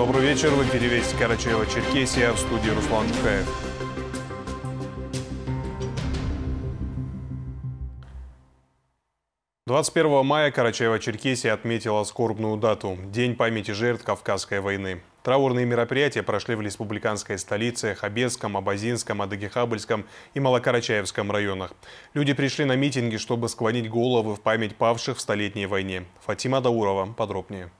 Добрый вечер. В эфире Вести Карачаева-Черкесия. В студии Руслан Чукаев. Двадцать первого мая Карачаева-Черкесия отметила скорбную дату – День памяти жертв Кавказской войны. Траурные мероприятия прошли в республиканской столице, Хабесском, Абазинском, Адыгихабльском и Малокарачаевском районах. Люди пришли на митинги, чтобы склонить головы в память павших в Столетней войне. Фатима Даурова подробнее.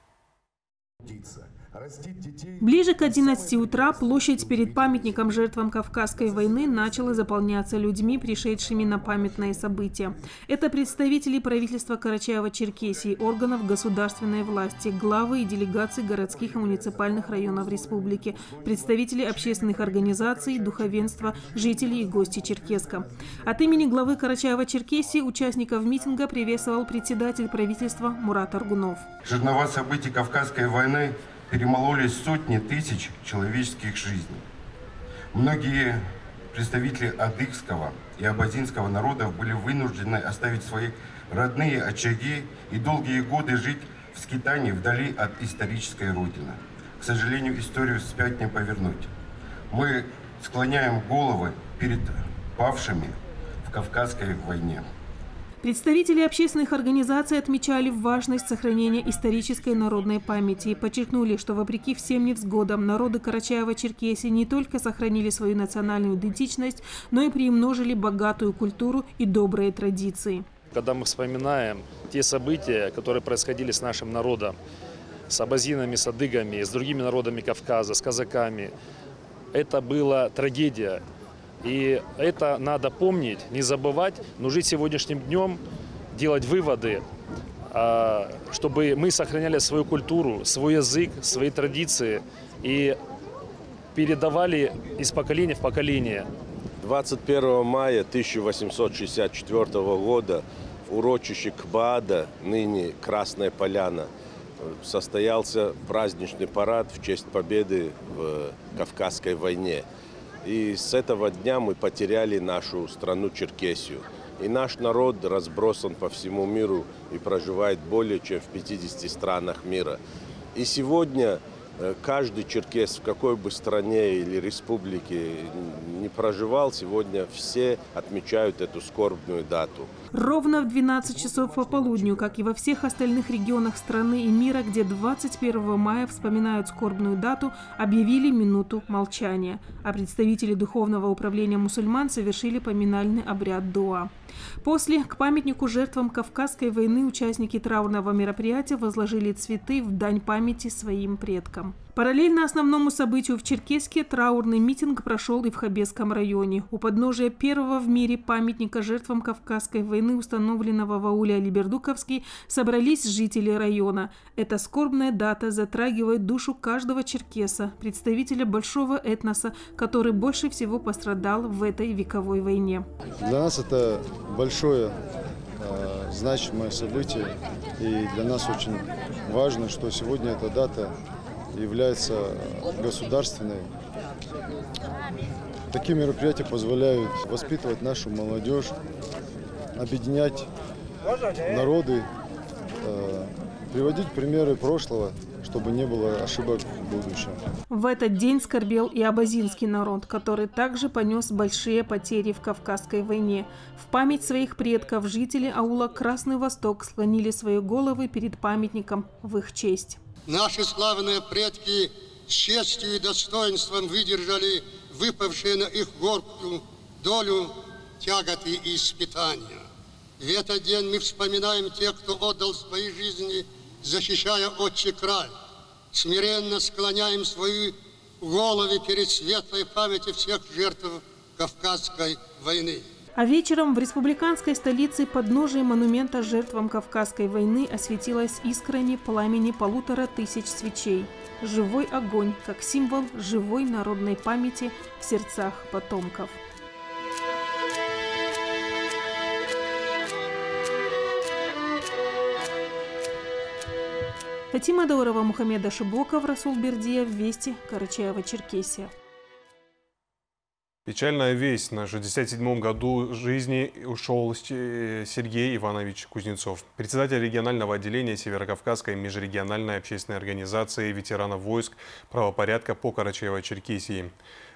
Ближе к 11 утра площадь перед памятником жертвам Кавказской войны начала заполняться людьми, пришедшими на памятные события. Это представители правительства Карачаева-Черкесии, органов государственной власти, главы и делегации городских и муниципальных районов республики, представители общественных организаций, духовенства, жители и гости Черкеска. От имени главы Карачаева-Черкесии участников митинга приветствовал председатель правительства Мурат Аргунов. Жернова событий Кавказской войны перемололись сотни тысяч человеческих жизней. Многие представители адыгского и абазинского народов были вынуждены оставить свои родные очаги и долгие годы жить в скитании вдали от исторической родины. К сожалению, историю вспять не повернуть. Мы склоняем головы перед павшими в Кавказской войне. Представители общественных организаций отмечали важность сохранения исторической народной памяти и подчеркнули, что вопреки всем невзгодам народы Карачаева-Черкесии не только сохранили свою национальную идентичность, но и приумножили богатую культуру и добрые традиции. Когда мы вспоминаем те события, которые происходили с нашим народом, с абазинами, с адыгами, с другими народами Кавказа, с казаками, это была трагедия. И это надо помнить, не забывать, но жить сегодняшним днем, делать выводы, а, чтобы мы сохраняли свою культуру, свой язык, свои традиции и передавали из поколения в поколение. 21 мая 1864 года в урочище Кбаада, ныне Красная Поляна, состоялся праздничный парад в честь победы в Кавказской войне. И с этого дня мы потеряли нашу страну Черкесию. И наш народ разбросан по всему миру и проживает более чем в 50 странах мира. И сегодня Э, каждый черкес в какой бы стране или республике не проживал, сегодня все отмечают эту скорбную дату. Ровно в 12 часов по полудню, как и во всех остальных регионах страны и мира, где 21 мая вспоминают скорбную дату, объявили минуту молчания. А представители Духовного управления мусульман совершили поминальный обряд дуа. После к памятнику жертвам Кавказской войны участники траурного мероприятия возложили цветы в дань памяти своим предкам. Параллельно основному событию в Черкеске траурный митинг прошел и в Хабесском районе. У подножия первого в мире памятника жертвам Кавказской войны, установленного в ауле Алибердуковский, собрались жители района. Эта скорбная дата затрагивает душу каждого черкеса, представителя большого этноса, который больше всего пострадал в этой вековой войне. Для нас это большое э, значимое событие, и для нас очень важно, что сегодня эта дата является государственной. Такие мероприятия позволяют воспитывать нашу молодежь, объединять народы, э, приводить примеры прошлого, чтобы не было ошибок в будущем. В этот день скорбел и абазинский народ, который также понес большие потери в Кавказской войне. В память своих предков жители аула Красный Восток склонили свои головы перед памятником в их честь. Наши славные предки с честью и достоинством выдержали выпавшие на их горку долю тяготы и испытания. В этот день мы вспоминаем тех, кто отдал свои жизни, защищая отчий край. Смиренно склоняем свои головы перед светлой памятью всех жертв Кавказской войны. А вечером в республиканской столице подножие монумента жертвам Кавказской войны осветилось искрами пламени полутора тысяч свечей. Живой огонь, как символ живой народной памяти в сердцах потомков. Фатима Даурова, Мухаммеда Шибоков, Расул Бердиев, Вести, Карачаева, Черкесия. Печальная весть. На 67-м году жизни ушел Сергей Иванович Кузнецов, председатель регионального отделения Северокавказской межрегиональной общественной организации ветеранов войск правопорядка по Карачаево-Черкесии.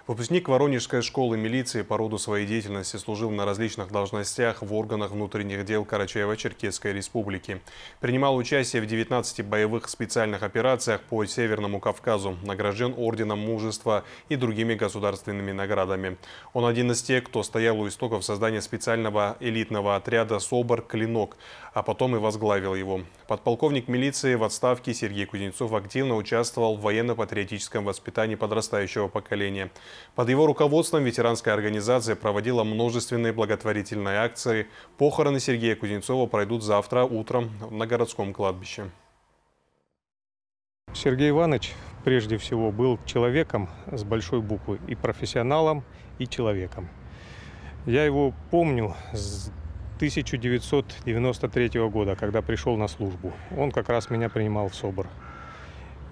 Выпускник Воронежской школы милиции по роду своей деятельности служил на различных должностях в органах внутренних дел Карачаево-Черкесской республики. Принимал участие в 19 боевых специальных операциях по Северному Кавказу, награжден Орденом Мужества и другими государственными наградами. Он один из тех, кто стоял у истоков создания специального элитного отряда «СОБР Клинок», а потом и возглавил его. Подполковник милиции в отставке Сергей Кузнецов активно участвовал в военно-патриотическом воспитании подрастающего поколения. Под его руководством ветеранская организация проводила множественные благотворительные акции. Похороны Сергея Кузнецова пройдут завтра утром на городском кладбище. Сергей Иванович прежде всего был человеком с большой буквы, и профессионалом, и человеком. Я его помню с 1993 года, когда пришел на службу. Он как раз меня принимал в СОБР.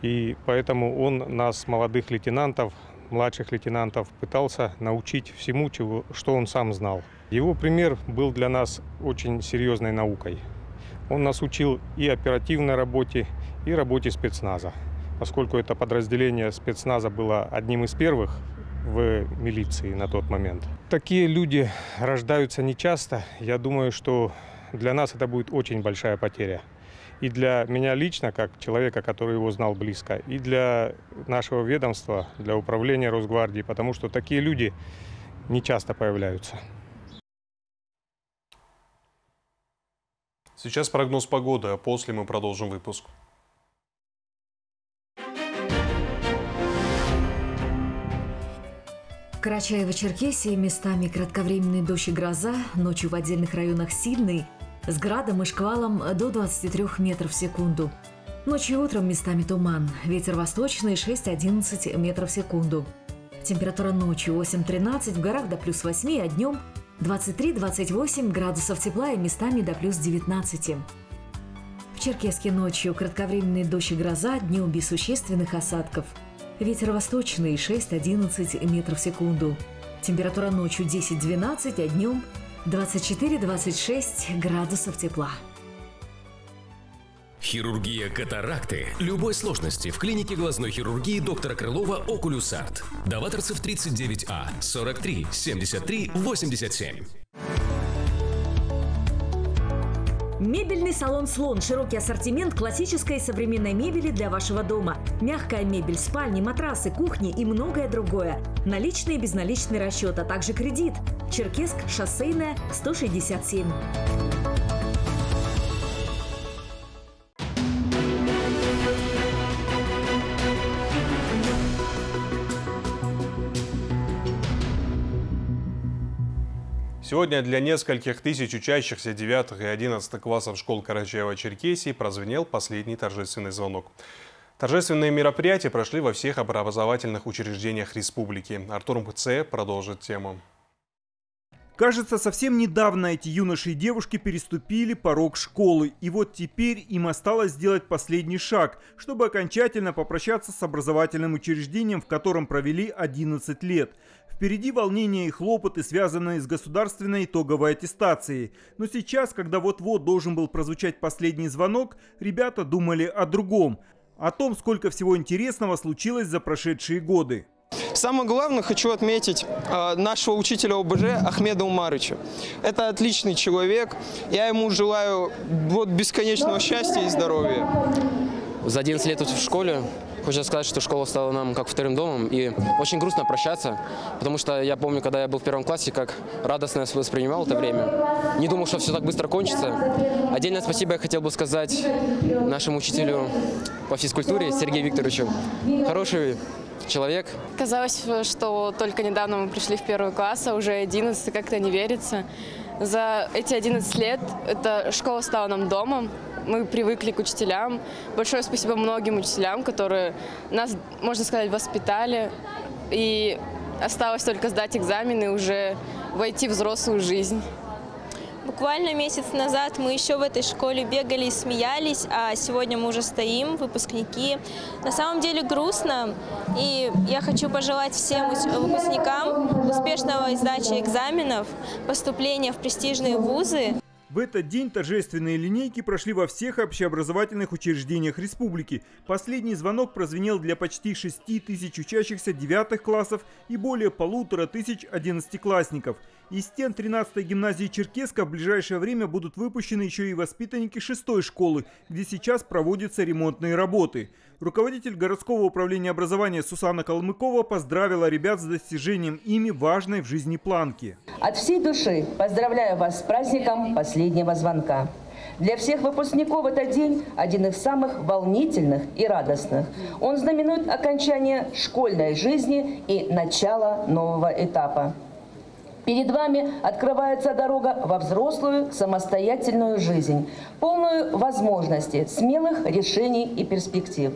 И поэтому он нас, молодых лейтенантов, младших лейтенантов пытался научить всему, чего, что он сам знал. Его пример был для нас очень серьезной наукой. Он нас учил и оперативной работе, и работе спецназа. Поскольку это подразделение спецназа было одним из первых в милиции на тот момент. Такие люди рождаются нечасто. Я думаю, что для нас это будет очень большая потеря и для меня лично, как человека, который его знал близко, и для нашего ведомства, для управления Росгвардии, потому что такие люди не часто появляются. Сейчас прогноз погоды, а после мы продолжим выпуск. Карачаево-Черкесии местами кратковременный дождь и гроза, ночью в отдельных районах сильный – с градом и шквалом до 23 метров в секунду. Ночью и утром местами туман, ветер восточный 6-11 метров в секунду. Температура ночью 8-13, в горах до плюс 8, а днем 23-28 градусов тепла и местами до плюс 19. В Черкеске ночью кратковременный дождь и гроза, днем без существенных осадков. Ветер восточный 6-11 метров в секунду. Температура ночью 10-12, а днем 24-26 градусов тепла. Хирургия катаракты любой сложности в клинике глазной хирургии доктора Крылова «Окулюсарт». Даваторцев 39А, 43 73 87. Мебельный салон «Слон». Широкий ассортимент классической и современной мебели для вашего дома. Мягкая мебель, спальни, матрасы, кухни и многое другое. Наличный и безналичный расчет, а также кредит. Черкесск, шоссейная, 167. Сегодня для нескольких тысяч учащихся 9 и 11 классов школ Карачаева-Черкесии прозвенел последний торжественный звонок. Торжественные мероприятия прошли во всех образовательных учреждениях республики. Артур МЦ продолжит тему. Кажется, совсем недавно эти юноши и девушки переступили порог школы. И вот теперь им осталось сделать последний шаг, чтобы окончательно попрощаться с образовательным учреждением, в котором провели 11 лет. Впереди волнения и хлопоты, связанные с государственной итоговой аттестацией. Но сейчас, когда вот-вот должен был прозвучать последний звонок, ребята думали о другом. О том, сколько всего интересного случилось за прошедшие годы. Самое главное, хочу отметить э, нашего учителя ОБЖ Ахмеда Умарыча. Это отличный человек. Я ему желаю вот бесконечного счастья и здоровья. За 11 лет в школе Хочется сказать, что школа стала нам как вторым домом, и очень грустно прощаться, потому что я помню, когда я был в первом классе, как радостно я воспринимал это время. Не думал, что все так быстро кончится. Отдельное спасибо я хотел бы сказать нашему учителю по физкультуре Сергею Викторовичу. Хороший человек. Казалось, что только недавно мы пришли в первый класс, а уже 11, как-то не верится. За эти 11 лет эта школа стала нам домом, мы привыкли к учителям. Большое спасибо многим учителям, которые нас, можно сказать, воспитали. И осталось только сдать экзамены и уже войти в взрослую жизнь. Буквально месяц назад мы еще в этой школе бегали и смеялись, а сегодня мы уже стоим, выпускники. На самом деле грустно, и я хочу пожелать всем выпускникам успешного сдачи экзаменов, поступления в престижные вузы. В этот день торжественные линейки прошли во всех общеобразовательных учреждениях республики. Последний звонок прозвенел для почти 6 тысяч учащихся девятых классов и более полутора тысяч одиннадцатиклассников. Из стен 13-й гимназии Черкеска в ближайшее время будут выпущены еще и воспитанники 6 школы, где сейчас проводятся ремонтные работы. Руководитель городского управления образования Сусана Калмыкова поздравила ребят с достижением ими важной в жизни планки. От всей души поздравляю вас с праздником последнего звонка. Для всех выпускников этот день один из самых волнительных и радостных. Он знаменует окончание школьной жизни и начало нового этапа. Перед вами открывается дорога во взрослую самостоятельную жизнь, полную возможностей, смелых решений и перспектив.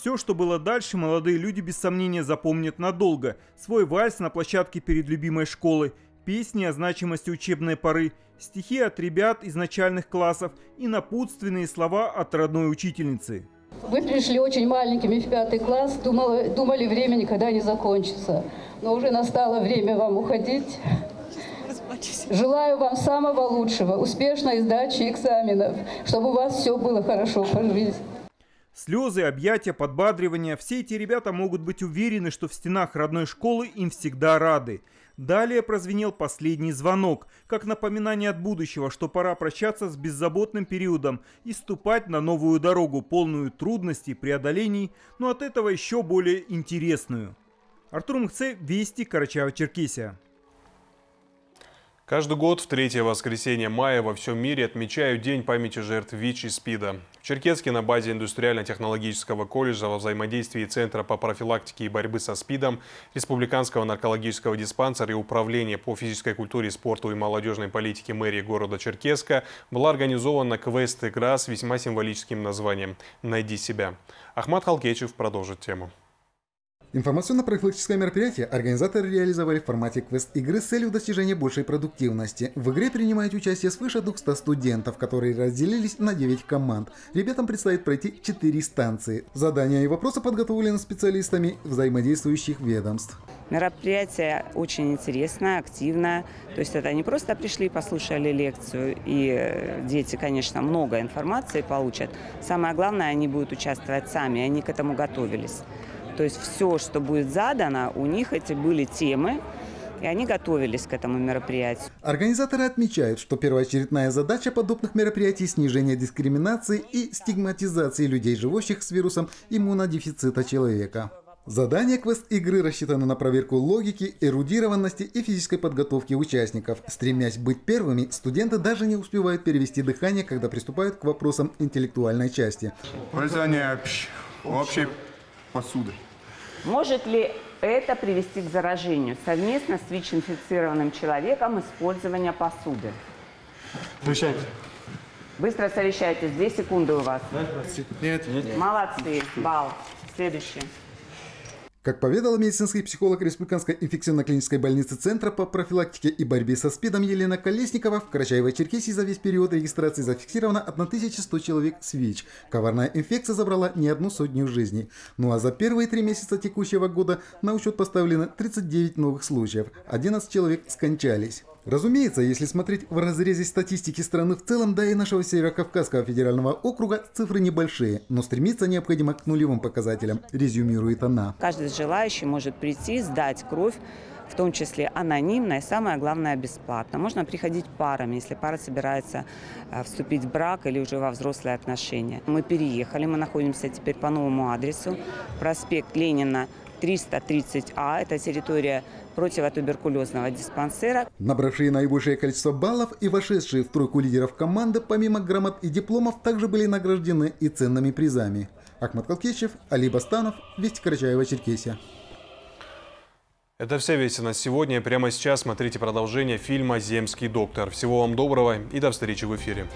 Все, что было дальше, молодые люди без сомнения запомнят надолго. Свой вальс на площадке перед любимой школой, песни о значимости учебной поры, стихи от ребят из начальных классов и напутственные слова от родной учительницы. Вы пришли очень маленькими в пятый класс, думали, думали время никогда не закончится. Но уже настало время вам уходить. Желаю вам самого лучшего, успешной сдачи экзаменов, чтобы у вас все было хорошо по жизни. Слезы, объятия, подбадривания – все эти ребята могут быть уверены, что в стенах родной школы им всегда рады. Далее прозвенел последний звонок, как напоминание от будущего, что пора прощаться с беззаботным периодом и ступать на новую дорогу, полную трудностей, преодолений, но от этого еще более интересную. Артур Мхце, Вести, Карачаево-Черкесия. Каждый год в третье воскресенье мая во всем мире отмечают День памяти жертв ВИЧ и СПИДа. В Черкеске на базе индустриально-технологического колледжа во взаимодействии Центра по профилактике и борьбы со СПИДом, Республиканского наркологического диспансера и Управления по физической культуре, спорту и молодежной политике мэрии города Черкеска была организована квест-игра с весьма символическим названием «Найди себя». Ахмат Халкечев продолжит тему. Информационно-профилактическое мероприятие организаторы реализовали в формате квест-игры с целью достижения большей продуктивности. В игре принимают участие свыше 200 студентов, которые разделились на 9 команд. Ребятам предстоит пройти 4 станции. Задания и вопросы подготовлены специалистами взаимодействующих ведомств. Мероприятие очень интересное, активное. То есть это не просто пришли, послушали лекцию, и э, дети, конечно, много информации получат. Самое главное, они будут участвовать сами, они к этому готовились. То есть все, что будет задано, у них эти были темы, и они готовились к этому мероприятию. Организаторы отмечают, что первоочередная задача подобных мероприятий – снижение дискриминации и стигматизации людей, живущих с вирусом иммунодефицита человека. Задание квест-игры рассчитано на проверку логики, эрудированности и физической подготовки участников. Стремясь быть первыми, студенты даже не успевают перевести дыхание, когда приступают к вопросам интеллектуальной части. Пользование общей посуды. Может ли это привести к заражению совместно с ВИЧ-инфицированным человеком использования посуды? Совещайте. Быстро совещайтесь, две секунды у вас. Нет. Нет. Молодцы, бал. Следующий. Как поведала медицинский психолог Республиканской инфекционно-клинической больницы Центра по профилактике и борьбе со СПИДом Елена Колесникова, в Карачаево-Черкесии за весь период регистрации зафиксировано 1100 человек с ВИЧ. Коварная инфекция забрала не одну сотню жизней. Ну а за первые три месяца текущего года на учет поставлено 39 новых случаев. 11 человек скончались. Разумеется, если смотреть в разрезе статистики страны в целом, да и нашего Северо-Кавказского федерального округа, цифры небольшие, но стремиться необходимо к нулевым показателям, резюмирует она. Каждый желающий может прийти, сдать кровь, в том числе анонимно и самое главное бесплатно. Можно приходить парами, если пара собирается э, вступить в брак или уже во взрослые отношения. Мы переехали, мы находимся теперь по новому адресу. Проспект Ленина 330А, это территория противотуберкулезного диспансера. Набравшие наибольшее количество баллов и вошедшие в тройку лидеров команды, помимо грамот и дипломов, также были награждены и ценными призами. Ахмад Калкечев, Али Бастанов, Вести Карачаева, Черкесия. Это все вести на сегодня. Прямо сейчас смотрите продолжение фильма «Земский доктор». Всего вам доброго и до встречи в эфире.